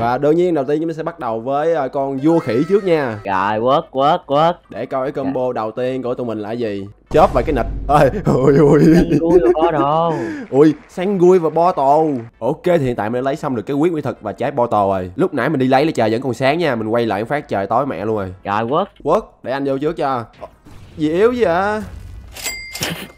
Và đương nhiên đầu tiên chúng ta sẽ bắt đầu với ờ, con vua khỉ trước nha. Rồi quất quất quất. Để coi cái combo đầu tiên của tụi mình là gì. Chớp và cái nịch. Ôi ui ui. Vui rồi có đâu Ui Sangui và Bottle Ok thì hiện tại mình đã lấy xong được cái quyết mỹ thực và trái Bottle rồi. Lúc nãy mình đi lấy là trời vẫn còn sáng nha Mình quay lại phát trời tối mẹ luôn rồi. Rồi quất. Quất để anh vô trước cho. Gì yếu gì vậy?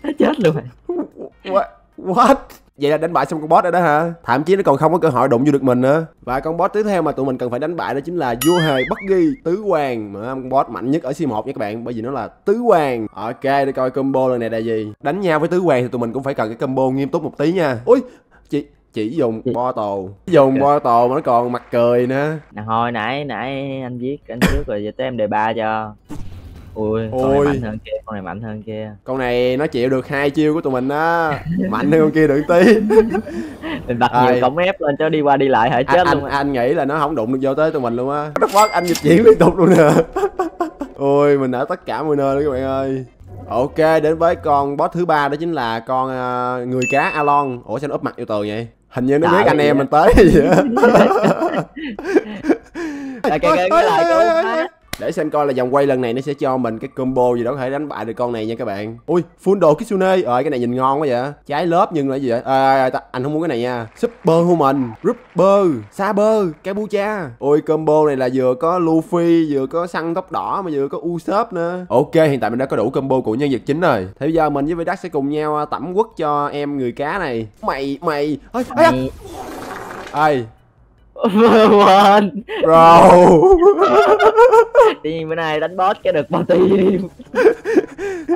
Chết luôn rồi. What? What? Vậy là đánh bại xong con boss rồi đó hả? Thậm chí nó còn không có cơ hội đụng vô được mình nữa. Và con boss tiếp theo mà tụi mình cần phải đánh bại đó chính là vua hề bất ghi tứ hoàng mà con boss mạnh nhất ở C1 nha các bạn bởi vì nó là tứ hoàng. Ok để coi combo lần này là gì. Đánh nhau với tứ hoàng thì tụi mình cũng phải cần cái combo nghiêm túc một tí nha. Ui chị chỉ dùng bottle dùng bottle mà nó còn mặt cười nữa Nè thôi nãy nãy anh giết anh trước rồi giờ tới em đề ba cho Ui Ôi. mạnh hơn kia này mạnh hơn kia. Con này nó chịu được hai chiêu của tụi mình á. Mạnh hơn con kia được tí. Mình Ai? nhiều cổng ép lên cho đi qua đi lại hả? Chết anh, anh, luôn á anh nghĩ là nó không đụng được vô tới tụi mình luôn á. Đất phát anh dịch chuyển liên tục luôn nè. Ôi mình đã tất cả mọi nơi đó các bạn ơi. Ok đến với con boss thứ ba đó chính là con ờ, người cá alon. Ủa sao nó úp mặt vô tường vậy? Hình như nó biết anh em mình tới vậy á. Cái cái cái lại để xem coi là vòng quay lần này nó sẽ cho mình cái combo gì đó có thể đánh bại được con này nha các bạn. Ui full đồ kitsune. Rồi cái này nhìn ngon quá vậy. Trái lớp nhưng là gì vậy? À, à, à, anh không muốn cái này nha. Super human rupper saber kabucha. Ôi combo này là vừa có luffy vừa có săn tóc đỏ mà vừa có usopp nữa. Ok hiện tại mình đã có đủ combo của nhân vật chính rồi. Thì bây giờ mình với Vidac sẽ cùng nhau à, tẩm quất cho em người cá này. Mày mày. Ơi ơi à. Mày- ơi Quên bro. Nhiên bữa nay đánh boss cái được bao tim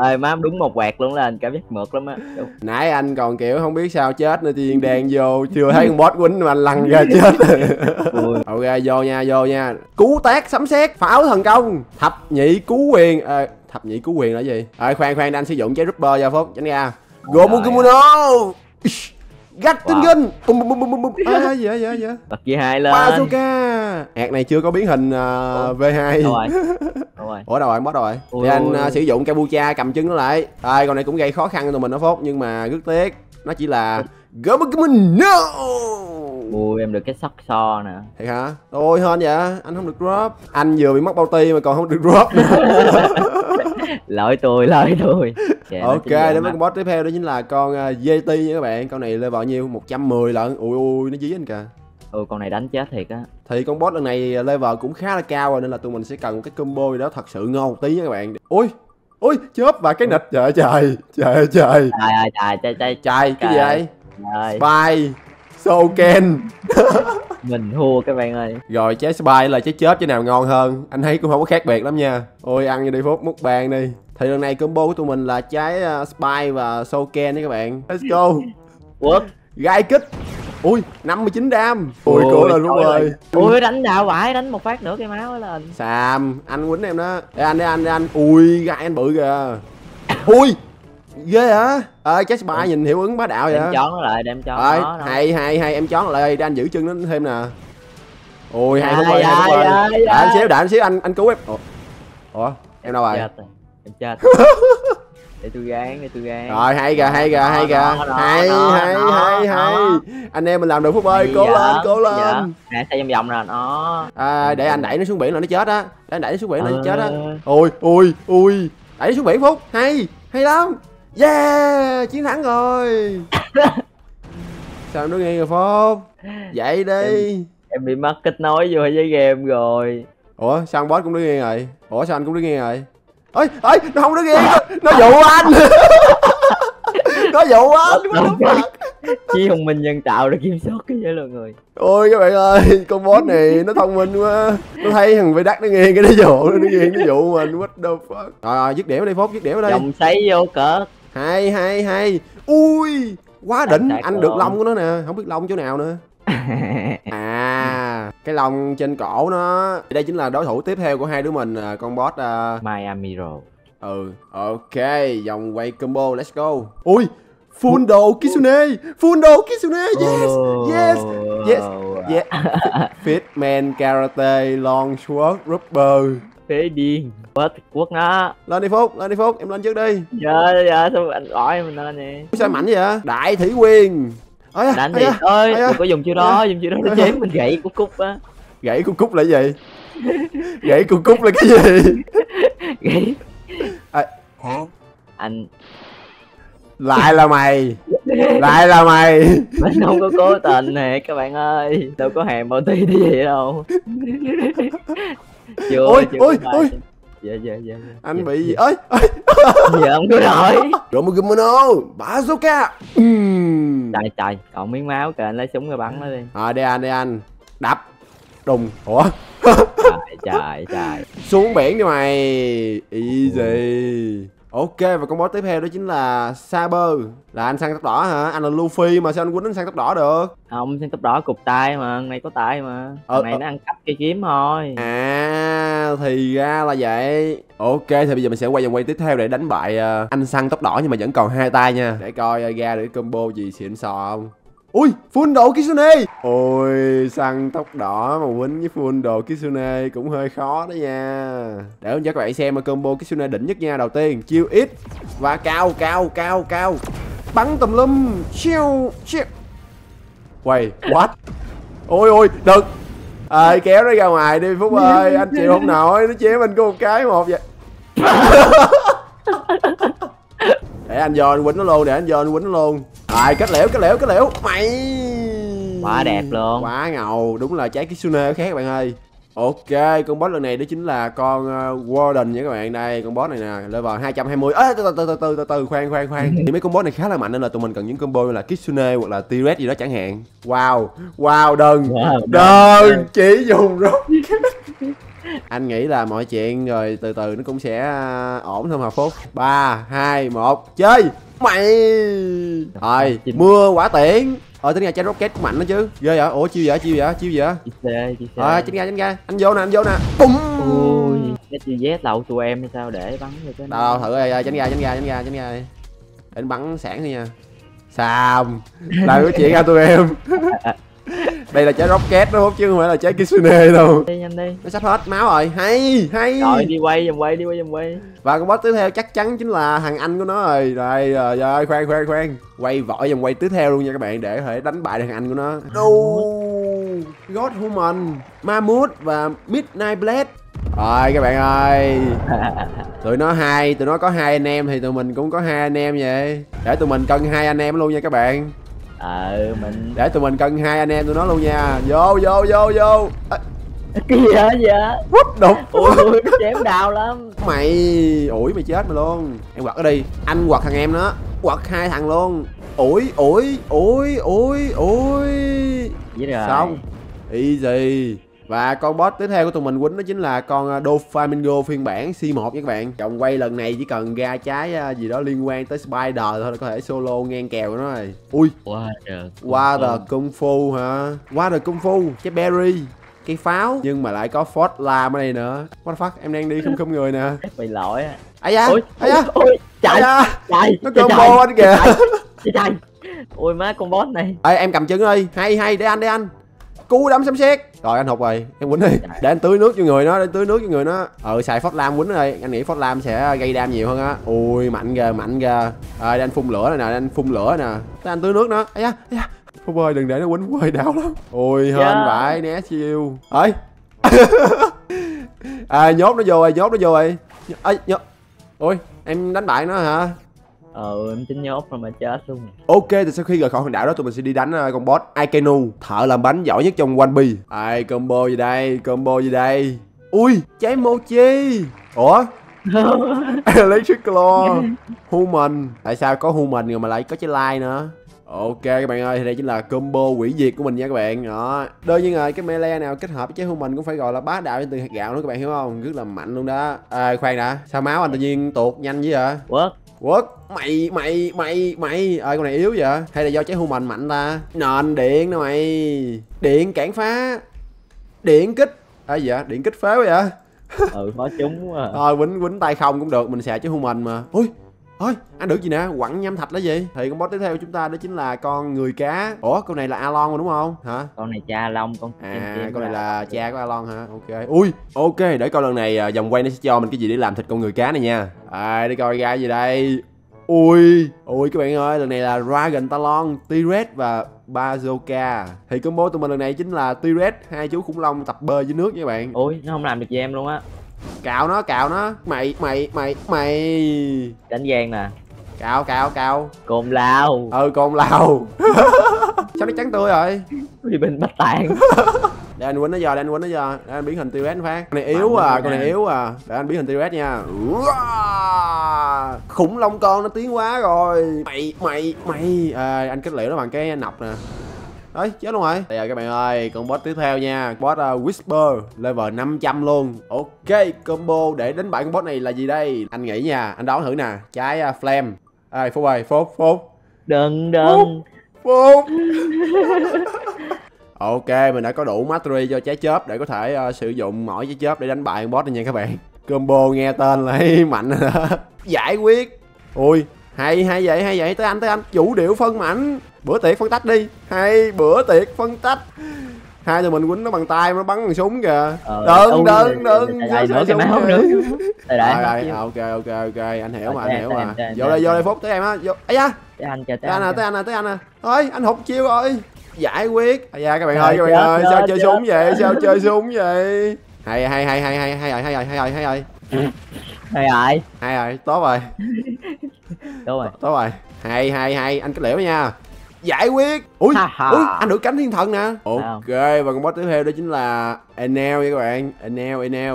Ơi má đúng một quẹt luôn lên cảm giác mượt lắm á. Nãy anh còn kiểu không biết sao chết nữa tiên đen vô chưa thấy con boss quýnh mà anh lăn ra chết. Ok vô nha vô nha. Cú tác sấm sét pháo thần công. Thập nhị cú quyền Ờ, thập nhị cú quyền là gì? Ờ khoan khoan để anh sử dụng trái rupper cho phúc. Tránh ra. Gomukumono gắt tinh Wow. ginh bum bum bum bum bum bum à. gì vậy gì vậy, gì vậy Bật G hai lên. Bazooka. Hạt này chưa có biến hình ờ, v 2 Đâu rồi? Đâu rồi? Ủa đâu rồi? Đâu rồi. Ui, để anh ui. sử dụng kabucha cầm chân nó lại. Rồi con này cũng gây khó khăn cho tụi mình đó phúc nhưng mà rất tiếc. Nó chỉ là gomukumono Ui em được cái sóc so nè. Thiệt hả? Ôi hên vậy? Anh không được drop. Anh vừa bị mất bao ti mà còn không được drop nữa. Lỗi tôi lỗi tôi. nó ok chính vụ đến với con boss tiếp theo đó chính là con uh, GT nha các bạn. Con này level bao nhiêu? 110 lận. Ui ui nó dí anh kìa. Ừ con này đánh chết thiệt á. Thì con boss lần này level cũng khá là cao rồi nên là tụi mình sẽ cần một cái combo gì đó thật sự ngon một tí nha các bạn. Ui ui chớp và cái nịch trời trời trời trời. Trời trời trời trời trời. Cái gì vậy? Trời spy. Soken mình thua các bạn ơi. Rồi trái spy là trái chớp chứ nào ngon hơn. Anh thấy cũng không có khác biệt lắm nha. Ôi ăn vô đi phút múc bàn đi thì lần này combo của tụi mình là trái uh, spy và Soken nha các bạn let's go quất gai kích ui 59 đam ui cố lên trời ơi ui đánh đạo vải đánh một phát nữa cái máu lên Sam, anh quýnh em đó. Để anh, để anh, để anh. Ui, gai anh bự kìa. Ui, ghê hả? Ơi, trái spy nhìn hiệu ứng bá đạo vậy. đem chón nó lại đem chón Rồi, nó hay, hay, hay, em chón lại để anh giữ chân nó thêm nè. Ui, hay Ai, ơi, hay ai, ơi. Đợi anh xíu, đợi anh xíu, anh anh cứu em. Ủa, Ủa em đâu rồi? Em chết để tôi gán để tôi gán Rồi, hay kìa, hay kìa, Đó, hay kìa. đó, Hay, hay, hay, hay. Anh em mình làm được Phúc ơi, cố dạ, lên, cố dạ. lên. nè xây vòng vòng nè nó À, để anh đẩy nó xuống biển là nó chết á. Để anh đẩy nó xuống biển là nó chết á. Ờ. ui ui ui đẩy xuống biển phúc hay hay lắm yeah chiến thắng rồi sao nó nghe rồi phúc dậy đi em bị mất kết nối vô với game rồi ủa sao ông boss cũng đứng nghe rồi ủa sao anh cũng đứng nghe rồi ơi ơi nó không đứng nghe nó, dụ anh. Nó dụ anh. Chi thông minh nhân tạo để kiểm soát cái vậy là người. Ôi các bạn ơi con boss này nó thông minh quá. Nó thấy thằng vây đắt nó nghe cái nó dụ nó nghe nó dụ mình what the fuck. Rồi rồi dứt điểm ở đây phúc dứt điểm ở đây. Dòng xoáy vô cỡ hay hay hay. Ui quá đỉnh. Anh được lông của nó nè không biết lông chỗ nào nữa à cái lông trên cổ nó. Đây chính là đối thủ tiếp theo của hai đứa mình à, con boss à, Miami Road ừ ok vòng quay combo let's go. Ui full đồ kitsune full đồ kitsune yes yes yes yes fitman karate long sword rubber. Phế điên quất quất nó lên đi phúc lên đi phúc em lên trước đi. Giờ giờ sao anh gọi mình lên nè. Sao mạnh vậy? Đại thủy quyền Ôi da, đánh đi. da, ơi đừng có dùng chiêu đó dùng chiêu đó để chém mình gãy của cúc á. Gãy con cúc là cái gì? Gãy con cúc là cái gì? Gãy. À. anh. Lại là mày. Lại là mày. Mình không có cố tình nè các bạn ơi. Đâu có hèm bounty như vậy đâu. Chưa Ôi, chưa ôi, ôi. dạ dạ dạ anh bị gì? Ơi ơi giờ không có nổi Romugumono bazooka Ừm. Trời trời còn miếng máu kìa anh lấy súng rồi bắn nó đi. À đây anh đây anh. Đập. Đùng. Ủa? Trời trời trời. Xuống biển đi mày. Easy ok và con boss tiếp theo đó chính là saber. Là anh săn tóc đỏ hả? Anh là luffy mà sao anh quýnh anh săn tóc đỏ được? Không xin tóc đỏ cục tay mà này có tay mà. Ờ, này ờ. nó ăn cắp cây kiếm thôi. À thì ra là vậy. Ok thì bây giờ mình sẽ quay vòng quay tiếp theo để đánh bại ờ, anh săn tóc đỏ nhưng mà vẫn còn hai tay nha. Để coi ờ, ra được combo gì xịn sò không ui full độ kitsune ôi săn tóc đỏ mà quýnh với full đồ kitsune cũng hơi khó đó nha. Để cho các bạn xem combo kitsune đỉnh nhất nha. Đầu tiên chiêu ít và cao cao cao cao. Bắn tùm lum chiêu chiêu. Quay, what? Ôi ôi, đừng Ơi kéo nó ra ngoài đi Phúc ơi, anh chịu không nổi, nó chế mình có một cái một vậy. Để anh vô anh quýnh nó luôn, để anh vô anh quýnh nó luôn Rồi, kết liễu, kết liễu, kết liễu. Mày. Quá đẹp luôn. Quá ngầu, đúng là trái Kitsune khác các bạn ơi. Ok, con boss lần này đó chính là con uh, Warden nha các bạn. Đây, con boss này nè, level 220 Ê, từ từ từ từ từ từ từ khoan khoan khoan. Thì mấy con boss này khá là mạnh nên là tụi mình cần những combo như là Kitsune hoặc là T-Rex gì đó chẳng hạn. Wow, wow, đừng Wow, Đừng, chỉ dùng rốt. Anh nghĩ là mọi chuyện rồi từ từ nó cũng sẽ à, ổn thôi mà Phúc. 3, 2, 1, chơi Mày. Rồi, mưa quả tiễn. Ờ tính ra trái rocket mạnh đó chứ. Ghê vậy? Ủa chiêu vậy? Chiêu vậy? Chiêu vậy? Rồi, tránh ra, tránh ra. Anh vô nè, anh vô nè. Bум ui cái Z lậu tụi em hay sao? Để bắn được cái Đâu, thử ơi, tránh ra, tránh ra, tránh ra, tránh ra đi. Để anh bắn sẵn thôi nha. Sam Lại có chuyện ra tụi em Đây là trái rocket đó Phúc chứ không phải là trái Kitsune đâu. Đi nhanh đi. Nó sắp hết máu rồi. Hay, hay. Rồi đi quay vòng quay đi quay vòng quay. Và con boss tiếp theo chắc chắn chính là thằng anh của nó rồi. Rồi, rồi, rồi khoan, khoan, khoan. Quay vội vòng quay tiếp theo luôn nha các bạn Để có thể đánh bại được thằng anh của nó. No God Human Mammoth và Midnight Blade. Rồi các bạn ơi. Tụi nó hai, tụi nó có hai anh em thì tụi mình cũng có hai anh em vậy. Để tụi mình cân hai anh em luôn nha các bạn ờ mình Để tụi mình cân hai anh em tụi nó luôn nha. Vô, vô, vô, vô. À, cái gì hả vậy Whoop, đục ui nó chém đau lắm. Mày, ủi mày chết mày luôn. Em quật nó đi, anh quật thằng em nó Quật hai thằng luôn. Ủi, ủi, ủi, ủi, ủi. Vậy rồi. Xong. Easy và con boss tiếp theo của tụi mình quýnh đó chính là con uh, Doflamingo phiên bản C1 nha các bạn. Chồng quay lần này chỉ cần ra trái uh, gì đó liên quan tới Spider thôi là có thể solo ngang kèo của nó rồi. Ui, trời Water Kung Fu. hả? Water Kung Fu, trái berry cây pháo. Nhưng mà lại có Fort Lam ở đây nữa. What the fuck, em đang đi không không người nè. Bị lỗi á. Ai da? Ai da? ôi chạy da? Chạy nó combo anh kìa. chạy chạy ôi má con boss này. Ê, em cầm chân đi. Hay hay để anh để anh cú đấm sấm sét. Rồi anh hụt rồi em quýnh đi. Để anh tưới nước cho người nó để tưới nước cho người nó ờ xài phốt lam quýnh rồi anh nghĩ phốt lam sẽ gây đam nhiều hơn á. Ui mạnh kìa mạnh kìa rồi để anh phun lửa này nè anh phun lửa nè. Để anh tưới nước nó ấy da ấy da. Phúc ơi đừng để nó quýnh quay đau lắm. Ui hên Dạ. vãi né siêu ấy à nhốt nó vô rồi nhốt nó vô rồi ấy nhốt. Ui em đánh bại nó hả ờ em tính nhốt rồi mà chết luôn Ok, thì sau khi rời khỏi hòn đảo đó tụi mình sẽ đi đánh uh, con boss Aikenu Thợ làm bánh giỏi nhất trong One Piece. Ai, combo gì đây, combo gì đây? Ui, trái mochi! Ủa? Electric Claw. Human. Tại sao có Human rồi mà lại có trái lai nữa? Ok các bạn ơi, thì đây chính là combo quỷ diệt của mình nha các bạn. Đó. Đương nhiên rồi, cái melee nào kết hợp với trái Human cũng phải gọi là bá đạo trên từng hạt gạo nữa các bạn hiểu không? Rất là mạnh luôn đó. À khoan đã, sao máu anh tự nhiên tuột nhanh vậy? Hả quất Quất Mày mày mày mày Ơi con này yếu vậy? Hay là do trái hưu mạnh mạnh ta? Nền điện nè mày. Điện cản phá. Điện kích. À vậy? Điện kích phế quá vậy? Ừ khó trúng quá à. Thôi quýnh quýnh tay không cũng được Mình xài trái hưu mạnh mà. Ui Ôi, anh được gì nè? Quặng nhâm thạch là gì? Thì con boss tiếp theo của chúng ta đó chính là con người cá. Ủa, con này là Alon mà đúng không? Hả? con này cha long con À, con này là cha của Alon hả? Ok. Ui, ok, để coi lần này à, vòng quay nó sẽ cho mình cái gì để làm thịt con người cá này nha. À, để coi ra gì đây. ui ui các bạn ơi lần này là dragon talon t-rex và bazooka thì combo tụi mình lần này chính là t-rex hai chú khủng long tập bơi dưới nước nha các bạn ui nó không làm được gì em luôn á cào nó cào nó. Mày mày mày mày. Đánh gian nè. Cào cào cào cồn lao ừ con lao sao nó trắng tươi rồi? Vì bình bách tạng? Để anh quýnh nó giờ để anh quýnh nó giờ. Để anh biến hình tiêu phát. Con này yếu à con này yếu à. Để anh biến hình tiêu nha. Uaa! khủng long con nó tiến quá rồi. Mày mày mày. À, anh kết liễu nó bằng cái nọc nè đấy chết luôn rồi. Bây giờ các bạn ơi con boss tiếp theo nha. Boss uh, whisper level 500 luôn. Ok combo để đánh bại con boss này là gì đây? Anh nghĩ nha anh đoán thử nè. Trái uh, flame. Ơi phúc ơi phúc phúc. Đừng đừng. Phúc Ok, mình đã có đủ mastery cho trái chớp để có thể uh, sử dụng mỗi trái chớp để đánh bại con boss này nha các bạn. Combo nghe tên là mạnh rồi đó. Giải quyết. Ui, hay hay vậy, hay vậy, tới anh, tới anh. Vũ điệu phân mảnh Bữa tiệc phân tách đi. Hay, bữa tiệc phân tách. Hai tụi mình quýnh nó bằng tay nó bắn bằng súng kìa. Đừng, ui, đừng, đây, nữa cái máu nữa đây ok, ok, ok, anh hiểu mà, anh hiểu mà. Vô đây, vô đây Phúc, tới em á. Vô... Ây da, tới anh chờ tới anh à, tới anh à, tới anh à. Thôi, anh hụt chiêu rồi. Giải quyết. Ây da, các bạn ơi, các bạn ơi, sao chơi súng vậy, sao chơi súng vậy? Hay, hay, hay, hay, hay, hay rồi, hay rồi, hay rồi, hay. Rồi hay rồi Hay rồi, tốt rồi, đúng rồi. Tốt rồi. Hay, hay, hay, anh kết liễu nha Giải quyết. Ui, ui, anh được cánh thiên thần nè? Ok, và con boss tiếp theo đó chính là Enel nha các bạn. Enel, Enel.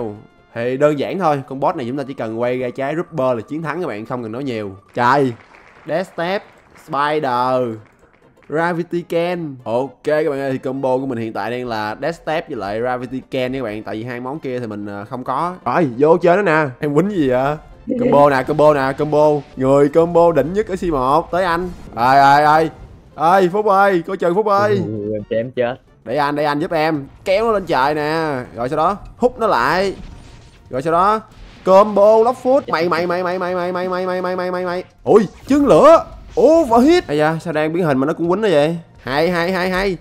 Thì đơn giản thôi, con boss này chúng ta chỉ cần quay ra trái Rupper là chiến thắng các bạn, không cần nói nhiều. Trời, Death Step, Spider, Gravity Can. Ok các bạn ơi, thì combo của mình hiện tại đang là Death Step với lại Gravity Can nha các bạn. Tại vì hai món kia thì mình ờ, không có. Rồi, vô chơi nó nè. Em quýnh gì vậy? Combo nè, combo nè, combo. Người combo đỉnh nhất ở C1 Tới anh. Ơi, ơi, ơi ơi Phúc ơi, coi chừng Phúc ơi Ui, em chém chết để anh để anh giúp em kéo nó lên trời nè rồi sau đó hút nó lại rồi sau đó combo lóc phút mày mày mày mày mày mày mày mày mày mày mày mày mày ui chân lửa overhit ây da sao đang biến hình mà nó cũng quýnh nó vậy hay hay hay hay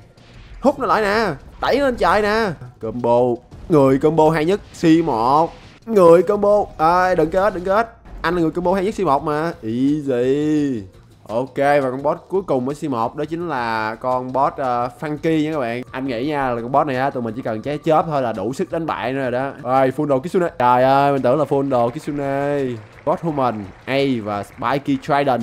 hút nó lại nè đẩy nó lên trời nè combo người combo hay nhất c 1 người combo à, đừng kết đừng kết anh là người combo hay nhất c 1 mà easy Ok và con boss cuối cùng ở C1 đó chính là con boss uh, Funky nha các bạn. Anh nghĩ nha là con boss này á tụi mình chỉ cần trái chớp thôi là đủ sức đánh bại nữa rồi đó. Rồi full đồ Kitsune. Trời ơi mình tưởng là full đồ Kitsune. Boss Human A và Spiky Trident.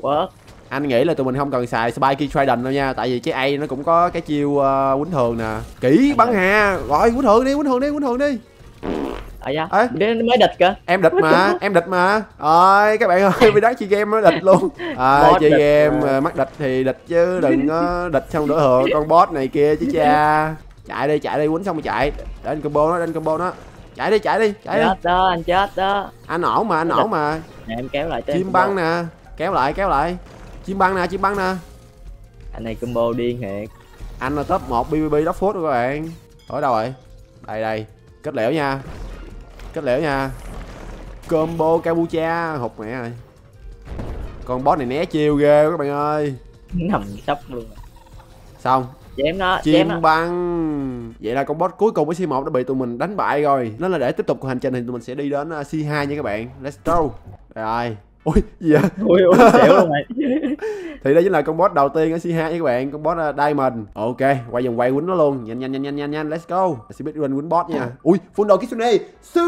What? anh nghĩ là tụi mình không cần xài Spiky Trident đâu nha Tại vì trái A nó cũng có cái chiêu uh, quýnh thường nè. Kỹ bắn hà. Rồi quýnh thường đi quýnh thường đi quýnh thường đi À Ê. đến mới địch cơ. Em địch mà em địch mà. Ơi các bạn ơi bị đá chi game nó địch luôn. À, Boss chơi địch game mà. ờ, mắc địch thì địch chứ đừng có địch xong đổ thừa con boss này kia chứ cha. Chạy đi chạy đi quýnh xong rồi chạy. Anh combo nó anh combo nó. Chạy đi chạy đi chạy đi. Chết đó anh chết đó. Anh ổn mà anh ổn mà. Nè em kéo lại chim băng nè kéo lại kéo lại. Chim băng nè chim băng nè. Anh này combo điên thiệt. Anh là top 1 BBB Food rồi các bạn. Ở đâu rồi? Đây đây. Kết liễu nha kết liễu nha. Combo kabucha hụt mẹ rồi con boss này né chiêu ghê các bạn ơi. Nằm sắp luôn. Xong. Chém nó chém nó. băng. Vậy là con boss cuối cùng của C1 đã bị tụi mình đánh bại rồi. Nó là để tiếp tục hành trình thì tụi mình sẽ đi đến uh, C2 nha các bạn. Let's go. Rồi ui gì vậy? Ui ui xỉu luôn mày. Thì đây chính là con boss đầu tiên ở C2 nha các bạn con boss uh, Diamond. Ok quay vòng quay quýnh nó luôn. Nhanh nhanh nhanh nhanh nhanh nhanh let's go. Speedrun quýnh boss nha. Ui full đồ Kitsune. Su.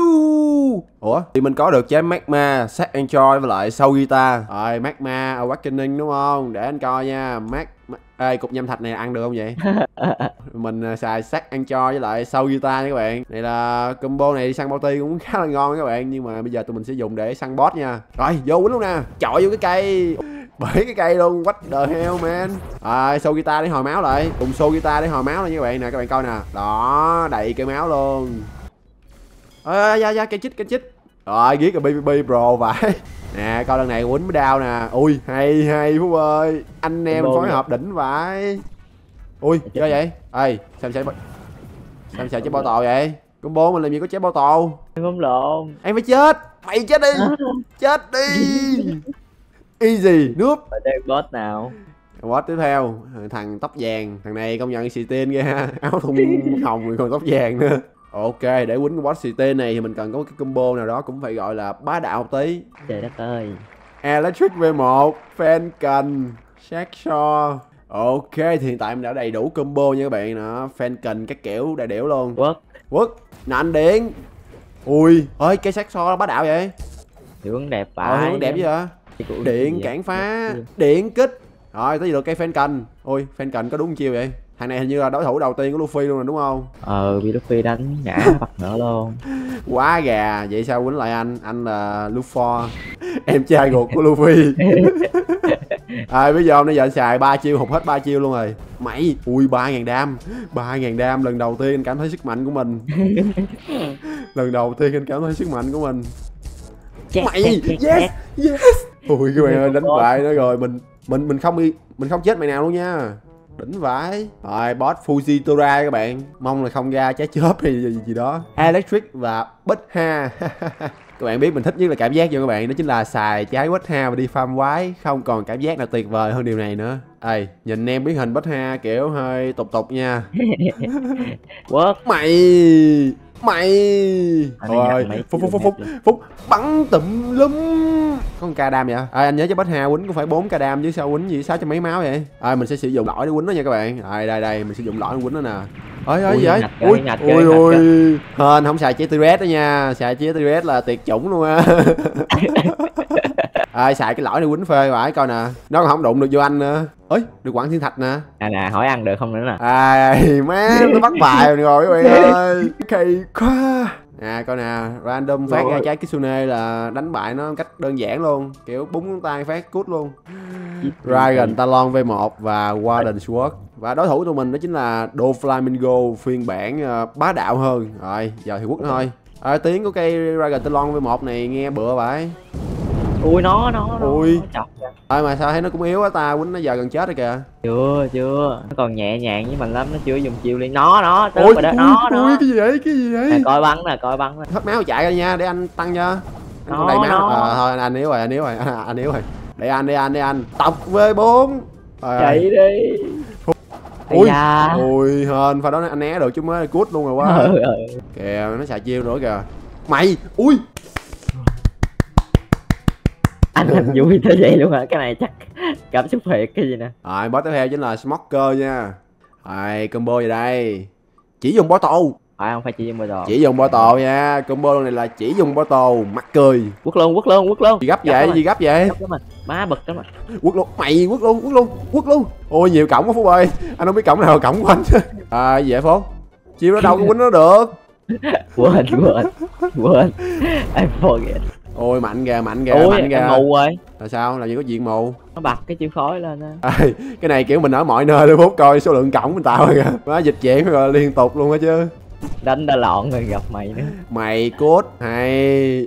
Ủa thì mình có được trái magma set enjoy với lại sâu guitar rồi magma awakening đúng không? Để anh coi nha. Mag Ma- Ê, cục nhâm thạch này ăn được không vậy? mình uh, xài sắc ăn cho với lại sâu guitar nha các bạn. Này là combo này đi săn bounty cũng khá là ngon các bạn nhưng mà bây giờ tụi mình sẽ dùng để săn boss nha. Rồi vô quýnh luôn nè. Chọi vô cái cây. Bể cái cây luôn. What the hell man? À, sâu guitar để hồi máu lại. Cùng sâu guitar để hồi máu lại nha các bạn. Nè các bạn coi nè. Đó đầy cây máu luôn. Ơi da da cây chích cây chích rồi ghét rồi BBB bro vậy nè coi lần này quýnh mới đau nè. Ui hay hay phú ơi. Anh em phối hợp đỉnh vậy ui sao vậy? Ê sao sao sao sao trái bao tò vậy? Combo mình làm gì có trái bao tò em không lộn. Em phải chết. Mày chết đi. Chết đi. Easy núp ở đây boss nào? Boss tiếp theo thằng tóc vàng. Thằng này công nhận xì tên ghê ha áo thun hồng còn tóc vàng nữa ok để quýnh con boss tên này thì mình cần có cái combo nào đó cũng phải gọi là bá đạo một tí. Trời đất ơi. Electric V1 Falcon Saxo Ok thì hiện tại mình đã đầy đủ combo nha các bạn. Nè Falcon các kiểu đầy đểu luôn. Quất. Quất Nạnh điện Ui ơi cây Saxo bá đạo vậy? Hướng đẹp Ờ phải hướng đẹp vậy Điện cản phá Điện kích. Rồi tới giờ được cây Falcon. Ui Falcon có đúng chiêu vậy Thằng này hình như là đối thủ đầu tiên của Luffy luôn rồi đúng không? Ờ bị Luffy đánh ngã bật nữa luôn. Quá gà Vậy sao quýnh lại anh? Anh là Luffy. Em trai ruột của Luffy. À, bây giờ bây giờ anh xài ba chiêu hụt hết ba chiêu luôn rồi. Mày ui ba ngàn đam. Ba ngàn đam lần đầu tiên anh cảm thấy sức mạnh của mình. Lần đầu tiên anh cảm thấy sức mạnh của mình. Chết, mày chết, chết, yes yes. Ui các bạn ơi đánh bại nó rồi mình mình mình không đi mình không chết mày nào luôn nha đỉnh vãi. Rồi boss Fujitora các bạn. Mong là không ra trái chớp hay gì, gì đó. Electric và bích ha. Các bạn biết mình thích nhất là cảm giác cho các bạn đó chính là xài trái bích ha và đi farm quái không còn cảm giác nào tuyệt vời hơn điều này nữa. Ê nhìn em biết hình bích ha kiểu hơi tục tục nha. Quất mày mày. Rồi phúc phúc phúc phúc phúc bắn tùm lum. Con ca đam vậy à, anh nhớ cho bách hà quýnh cũng phải 4 ca đam chứ sao quýnh gì sáu trăm mấy máu vậy? À, mình sẽ sử dụng lõi để quýnh nó nha các bạn. Rồi đây đây mình sử dụng lõi để quýnh nó nè. Ơi ơi vậy. ui ui ui. hên không xài chế tiret đó nha. Xài chế tiret là tuyệt chủng luôn á à, xài cái lõi này quýnh phê phải coi nè. Nó còn không đụng được vô anh nữa. Ơi được quảng thiên thạch nè. Nè nè hỏi ăn được không nữa nè. Ai má nó bắt bài rồi các bạn ơi. Kỳ quá. Nè coi nè random phát ra trái kitsune là đánh bại nó một cách đơn giản luôn. Kiểu búng ngón tay phát cút luôn. Dragon Talon V1 và Warden Sword. Và đối thủ của tụi mình đó chính là Do Flamingo phiên bản ờ, bá đạo hơn. Rồi giờ thì quất nó thôi. À, tiếng của cây Dragon Talon V1 này nghe bựa vậy ui nó nó nó Ui. nó mà sao thấy nó cũng yếu quá ta quýnh nó giờ gần chết rồi kìa. Chưa chưa. Nó còn nhẹ nhàng với mình lắm nó chưa dùng chiêu liên. Nó nó tới ui, rồi đó ui, nó nó. ui, cái gì vậy cái gì nè vậy coi bắn nè coi bắn nè. Hết máu chạy ra nha để anh tăng cho. Anh Nó, đầy máu. nó. Ờ, thôi anh, yếu rồi anh yếu rồi anh yếu rồi. Để anh để anh để anh. Tộc v 4 chạy đi. Ui. da. ui hên pha đó anh né được chứ mới cút luôn rồi quá. Ừ, ừ. kìa nó xài chiêu nữa kìa. Mày ui anh làm vui tới vậy luôn hả? Cái này chắc cảm xúc thiệt cái gì nè? Rồi boss tiếp theo chính là smoker nha. Rồi combo về đây. Chỉ dùng bó tàu. Phải không? Phải chỉ dùng bây giờ chỉ dùng bó tàu nha. Combo này là chỉ dùng bó tàu. Mắc cười. Quất luôn quất luôn quất luôn. Gì gấp vậy? Gì gấp vậy? má bực lắm mà quất luôn. Mày quất luôn quất luôn quất luôn. Ôi nhiều cổng quá phú ơi. Anh không biết cổng nào cổng của anh. À gì vậy phú? Chiêu nó đâu có quýnh nó được. Quên quên quên. Em forget ôi mạnh kìa mạnh kìa ôi mạnh kìa mù rồi. Là sao? Làm gì có diện mù? Nó bật cái chiêu khói lên á. À, cái này kiểu mình ở mọi nơi luôn phút coi số lượng cổng mình tạo kìa. Má dịch chuyển rồi liên tục luôn á chứ. Đánh đã lọn rồi gặp mày nữa. Mày cốt hay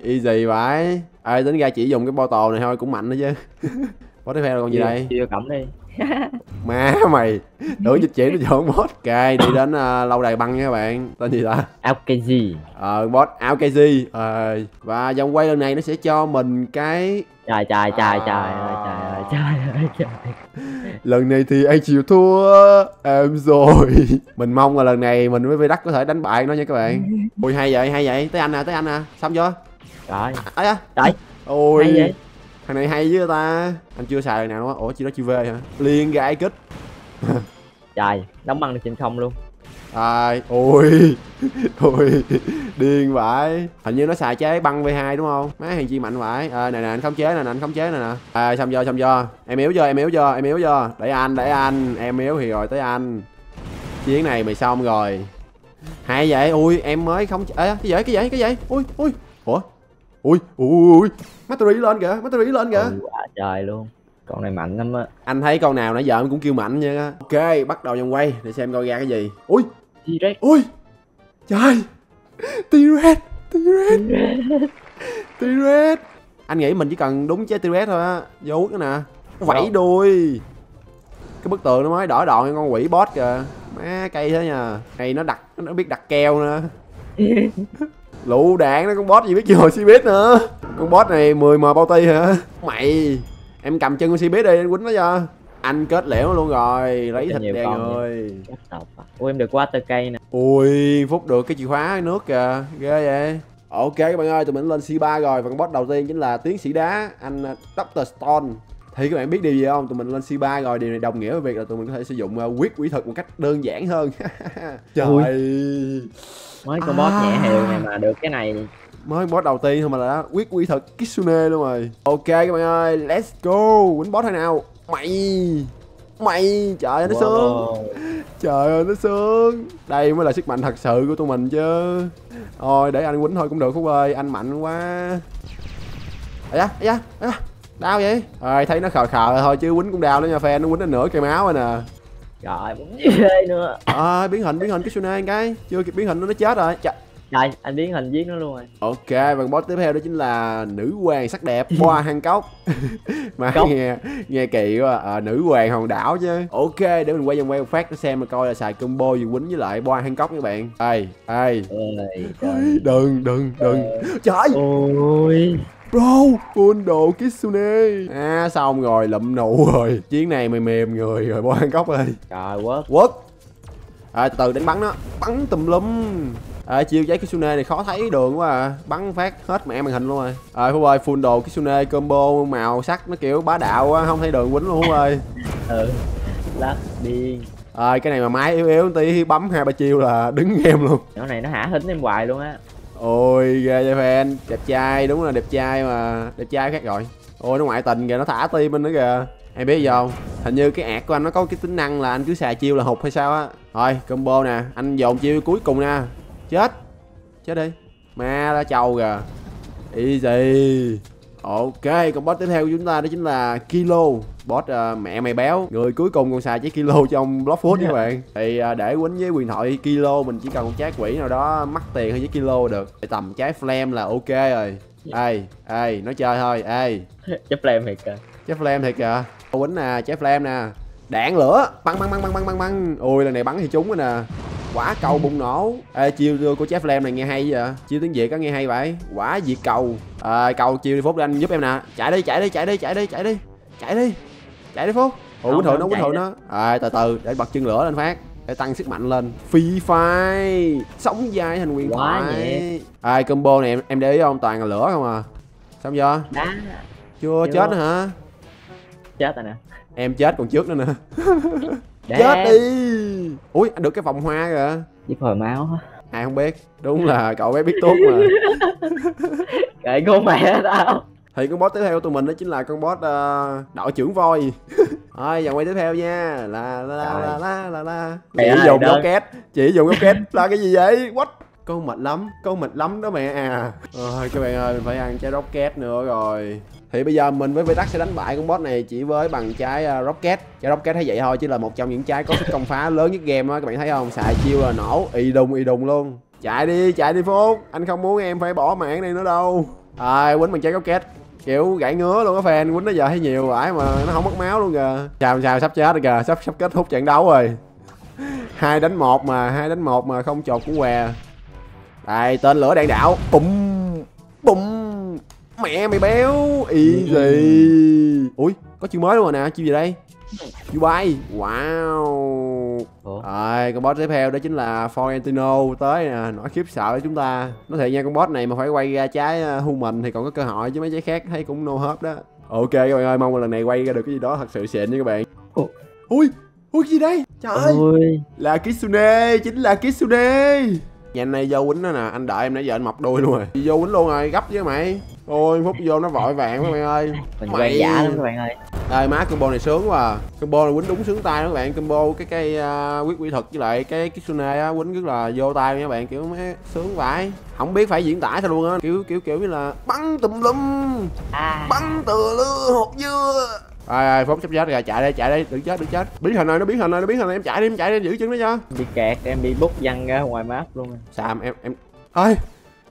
easy vậy. Ai tính ra chỉ dùng cái bo tồ này thôi cũng mạnh đó chứ. Có tiếp theo là còn gì đây? chiêu cẩm đi má mày tưởng dịch chuyển nó chọn boss. Ok đi đến ờ, lâu đài băng nha các bạn. Tên gì ta? Aokiji ờ boss KZ ờ và vòng quay lần này nó sẽ cho mình cái trời trời trời À. trời ơi trời ơi trời ơi trời lần này thì anh chịu thua? Em rồi. Mình mong là lần này mình với Vidac có thể đánh bại nó nha các bạn. Ui hay vậy hay vậy. Tới anh nè tới anh nè. Xong chưa? Trời. Ấy à trời. Ôi hay vậy thằng này hay với ta. Anh chưa xài lần nào đâu á. Ủa chỉ đó chưa về hả? Liên gãi kích trời đóng băng trên không luôn. Ai ôi ôi điên vãi hình như nó xài chế băng v 2 đúng không? Má hàng chi mạnh vãi à, nè nè anh khống chế nè nè anh khống chế nè nè. À, xong vô xong vô. Em yếu chưa em yếu chưa em yếu chưa để anh để anh. Em yếu thì rồi tới anh. Chiến này mày xong rồi. Hay vậy. Ui em mới không ê cái gì? Vậy cái gì? Vậy cái gì? Vậy ui ui. Ủa ui ui ui Mastery lên kìa Mastery lên kìa. Ừ, quá trời luôn. Con này mạnh lắm á. Anh thấy con nào nãy giờ em cũng kêu mạnh nha. Ok bắt đầu vòng quay để xem coi ra cái gì. Ui. T-Rex. Ui. Trời. T-Rex T-Rex. T-Rex. Anh nghĩ mình chỉ cần đúng chế T-Rex thôi á. Vô cái nè. Vẫy đuôi. Cái bức tường nó mới đỏ đòn con quỷ boss kìa. Má cây thế nha. Này nó đặt nó biết đặt keo nữa lụ đạn nó con boss gì biết gì hồi si biết nữa. Con boss này 10 m bao ti hả? Mày em cầm chân con si biết đi anh quýnh nó cho. Anh kết liễu luôn rồi lấy thịt đen rồi. Ui em được water cây nè. Ui phúc được cái chìa khóa nước kìa. Ghê vậy. Ok các bạn ơi, tụi mình lên C3 rồi. Và con boss đầu tiên chính là tiến sĩ đá, anh uh, Dr. Stone. Thì các bạn biết điều gì không? Tụi mình lên C3 rồi, điều này đồng nghĩa với việc là tụi mình có thể sử dụng uh, quyết quỷ thực một cách đơn giản hơn. Trời Ui. mới boss À. nhẹ hiệu này mà được cái này mới boss đầu tiên thôi mà đã quyết quỷ thực Kitsune luôn rồi. Ok các bạn ơi, let's go. Quýnh boss thôi nào. Mày Mày Trời ơi nó sướng Wow. Trời ơi nó sướng Đây mới là sức mạnh thật sự của tụi mình chứ Thôi để anh quýnh thôi cũng được Phúc ơi Anh mạnh quá Ây da, ây da Đau vậy? Rồi thấy nó khờ khờ rồi thôi chứ quýnh cũng đau đó nha fan Nó quýnh đến nửa cây máu rồi nè. Trời gì ghê nữa. À, biến hình biến hình cái Sune cái. Chưa kịp biến hình nó nó chết rồi. Chà. Trời anh biến hình giết nó luôn rồi. Ok và boss tiếp theo đó chính là nữ hoàng sắc đẹp boa hang cốc mà Cốc. nghe nghe kỳ quá. À, nữ hoàng hòn đảo chứ. Ok để mình quay vòng quay một phát để xem mà coi là xài combo gì quýnh với lại boa hang cốc các bạn. Ê ê. Đừng đừng đừng. Trời. Ôi bro full đồ kitsune. À xong rồi lụm nụ rồi. Chiến này mày mềm người rồi boa hang cốc ơi Trời quất. Quất. À, từ từ đánh bắn nó bắn tùm lum. À, chiêu giấy kitsune này khó thấy đường quá à. Bắn phát hết mẹ màn hình luôn rồi. À, phú ơi full đồ kitsune combo màu sắc nó kiểu bá đạo quá không thấy đường quýnh luôn phú ơi. Ừ Lắc điên. À, cái này mà máy yếu yếu tí bấm hai ba chiêu là đứng game luôn. Nhỏ này nó hả hính em hoài luôn á ôi, ghê vậy, fan. Đẹp trai, đúng là đẹp trai mà. Đẹp trai khác rồi. Ôi, nó ngoại tình kìa, nó thả tim anh nữa kìa. Em biết gì không? Hình như cái ạt của anh nó có cái tính năng là anh cứ xài chiêu là hụt hay sao á. Thôi combo nè. Anh dồn chiêu cuối cùng nè. Chết. Chết đi. Ma ra chầu kìa. Easy. Ok còn boss tiếp theo của chúng ta đó chính là kilo boss ờ, mẹ mày béo. Người cuối cùng còn xài trái kilo trong block food các bạn. Thì ờ, để quýnh với quyền thoại kilo mình chỉ cần một trái quỷ nào đó mắc tiền hơn với kilo được. Thì tầm trái flame là ok rồi. Ê ê nói chơi thôi. Ê. Chấp lem thiệt kìa. Trái flame thiệt kìa. Quýnh nè trái flame nè. Đạn lửa. Bắn bắn bắn bắn bắn bắn bắn ui lần này bắn thì trúng rồi nè. Quả cầu bùng nổ. Ê chiêu của chef flame này nghe hay vậy? Chiêu tiếng việt có nghe hay vậy? Quả diệt cầu. À, cầu chiêu đi để anh giúp em nè. Chạy đi chạy đi chạy đi chạy đi chạy đi. Chạy đi chạy đi phúc ủa quýnh thử nó quýnh thử nó à, từ từ để bật chân lửa lên phát để tăng sức mạnh lên. Phi phai sống dai thành quyền Quá thoại. à, combo này em, em để ý không? Toàn là lửa không à? Xong chưa? Đá. Chưa Chưa. chết nữa hả? Chết rồi nè. Em chết còn trước nữa nè. Chết đi. Ui anh được cái vòng hoa kìa. Giết hồi máu á ai không biết. Đúng là cậu bé biết tốt mà. Kệ con mẹ tao thì con boss tiếp theo của tụi mình đó chính là con boss uh, đội trưởng voi. Thôi vòng quay tiếp theo nha. Là la la la la la chỉ dùng đơn. rocket chỉ dùng rocket. Là cái gì vậy? What? Con mệt lắm con mệt lắm đó mẹ. À. Rồi các bạn ơi mình phải ăn trái rocket nữa rồi. Thì bây giờ mình với Vitac sẽ đánh bại con boss này chỉ với bằng trái uh, rocket. Trái rocket thấy vậy thôi chứ là một trong những trái có sức công phá lớn nhất game á các bạn thấy không? Xài chiêu là nổ y đùng y đùng luôn. Chạy đi chạy đi phúc. Anh không muốn em phải bỏ mạng này nữa đâu. À, quýnh bằng trái rocket kiểu gãy ngứa luôn á fan quýnh nó giờ thấy nhiều vãi mà nó không mất máu luôn kìa. Sao sao sắp chết rồi kìa sắp sắp kết thúc trận đấu rồi. Hai đánh một mà hai đánh một mà không chột cũng què. Đây tên lửa đạn đạo. Bùm bùm. Mẹ mày béo. Easy. Ui có chiêu mới luôn rồi nè chiêu gì đây bay. Wow. Rồi con boss tiếp theo đó chính là Forentino tới nè. Nỗi khiếp sợ với chúng ta. Nói thiệt nha con boss này mà phải quay ra trái uh, human thì còn có cơ hội chứ mấy trái khác thấy cũng no hope đó. Ok các bạn ơi mong là lần này quay ra được cái gì đó thật sự xịn nha các bạn. Ủa? ui ui gì đây? Trời ơi. Là Kitsune chính là Kitsune. Nhà anh này vô quýnh nó nè. Anh đợi em nãy giờ anh mọc đuôi luôn rồi. Vô quýnh luôn rồi gấp với mày. Ôi phút vô nó vội vàng các bạn ơi. Mình Mày- giả lắm các bạn ơi đây má combo này sướng quá à. combo này quýnh đúng sướng tay đó các bạn. Combo cái cây uh, quyết quỷ thuật với lại cái Kitsune á quýnh rất là vô tay nha các bạn. Kiểu má sướng vãi. Không biết phải diễn tả sao luôn á. Kiểu kiểu kiểu như là bắn tùm lum À. bắn từ lưa hột dưa. Rồi rồi phút sắp chết rồi. Chạy đi chạy đi. Đừng chết đừng chết. Biến hình rồi nó biến hình rồi nó biến hình rồi. Em chạy đi em chạy đi giữ chân nó cho. Bị kẹt em bị bút văng ra ngoài map luôn. Rồi. Sam em em. Ơi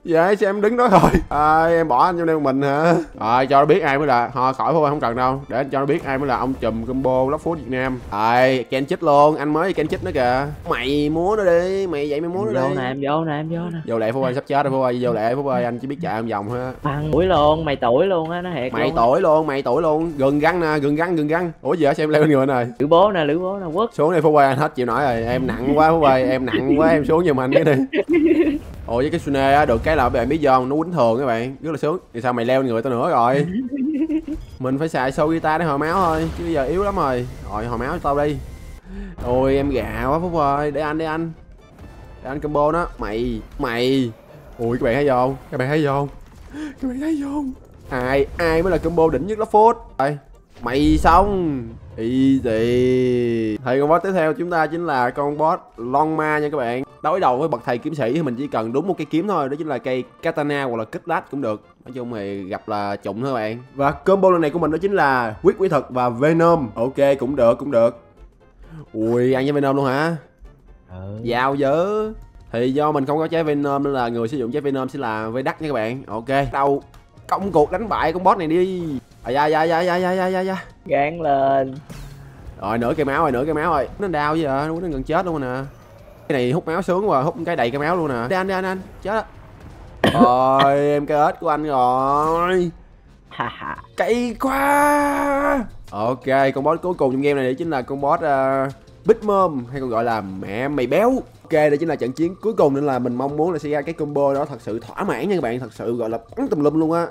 vậy? Sao em đứng đó rồi? À, em bỏ anh trong đây một mình hả? Rồi cho nó biết ai mới là thôi khỏi thôi không cần đâu. Để anh cho nó biết ai mới là ông chùm combo lóc food việt nam. Rồi ken chích luôn. Anh mới ken chích nữa kìa. Mày múa nó đi. Mày vậy mày múa nó vô đi. nè em vô nè em vô nè. Vô lẹ phú ơi sắp chết rồi phú ơi. Vô lẹ phú ơi anh chỉ biết chạy em vòng ha. Bằng tuổi luôn mày tuổi luôn á nó hẹt mày luôn tuổi luôn mày tuổi luôn. Gừng găng nè gừng găng gừng găng ủa giờ xem leo lên người này? Lữ bố nè lữ bố nè quất. Xuống đây phú ơi anh hết chịu nổi rồi. Em nặng quá phú ơi. Em nặng quá em xuống giùm anh cái đi ồ với cái Sune á được cái là bạn biết do nó quýnh thường các bạn. Rất là sướng thì sao mày leo người tao nữa rồi? Mình phải xài sâu guitar để hồi máu thôi chứ bây giờ yếu lắm rồi. Rồi hồi máu cho tao đi. Ôi em gà quá phúc ơi. Để anh để anh. Để anh combo nó. Mày mày. Ui các bạn thấy không? Các bạn thấy không? Các bạn thấy không? Ai ai mới là combo đỉnh nhất đó rồi mày xong Easy Thì con boss tiếp theo chúng ta chính là con boss long ma nha các bạn. Đối đầu với bậc thầy kiếm sĩ thì mình chỉ cần đúng một cây kiếm thôi Đó chính là cây katana hoặc là kích lách cũng được. Nói chung thì gặp là trụng thôi bạn. Và combo lần này của mình đó chính là quyết quỷ thuật và Venom. Ok cũng được cũng được. Ui ăn với Venom luôn hả? Ừ. Giao dớ Thì do mình không có trái Venom nên là người sử dụng trái Venom sẽ là Vedac nha các bạn. Ok Đâu Công cuộc đánh bại con boss này đi. Ây da da da da da da da gán lên. Rồi nửa cây máu rồi nửa cây máu rồi. Nó đau chứ hả? Nó gần chết luôn nè. Cái này hút máu sướng quá hút cái đầy cây máu luôn nè. Đi anh đi anh anh. Chết á. Rồi em cái ếch của anh rồi. Cay quá. Ok con boss cuối cùng trong game này chính là con boss uh, Big Mom hay còn gọi là mẹ mày béo. Ok đây chính là trận chiến cuối cùng nên là mình mong muốn là sẽ ra cái combo đó thật sự thỏa mãn nha các bạn. Thật sự gọi là bắn tùm lum luôn á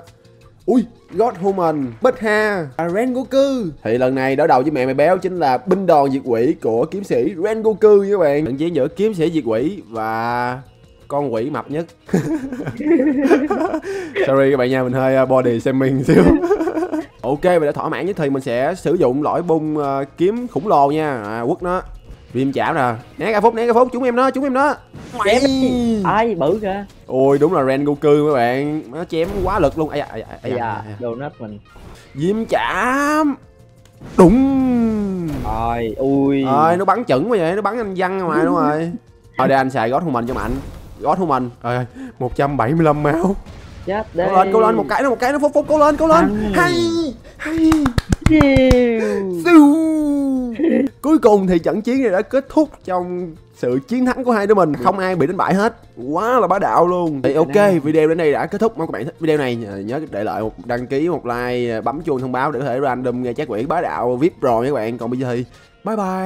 Ui, God Human, Bích Ha, à, Rengoku Thì lần này đối đầu với mẹ mày béo chính là binh đoàn diệt quỷ của kiếm sĩ Rengoku nha các bạn. Trận chiến giữa kiếm sĩ diệt quỷ và con quỷ mập nhất. Sorry các bạn nha, mình hơi uh, body shaming xíu. Ok và để thỏa mãn nhất thì mình sẽ sử dụng lõi bung uh, kiếm khủng lồ nha. À, quất nó viêm chảo nè. Né ra phút né ra phút chúng em nó chúng em nó chém ai bự kìa ôi đúng là ren goku các bạn. Nó chém quá lực luôn. Ai ai ai bây ai giờ đồ nết mình. Viêm chạm đúng. Rồi ui. Rồi nó bắn chuẩn quá vậy. Nó bắn anh văn ngoài đúng rồi. Thôi để anh xài gót hùng mình cho mạnh. Gót hùng mình rồi một trăm bảy mươi lăm máu. Chết đấy cố lên cố lên một cái nó một cái nó phút phút cố lên cố lên. Hay hay. Siêu. Cuối cùng thì trận chiến này đã kết thúc trong sự chiến thắng của hai đứa mình. Không ai bị đánh bại hết. Quá là bá đạo luôn. Thì ok, video đến đây đã kết thúc. Mong các bạn thích video này Nhớ để lại một đăng ký, một like, bấm chuông thông báo Để có thể random nghe chat quỷ bá đạo VIP Pro nha các bạn. Còn bây giờ thì bye bye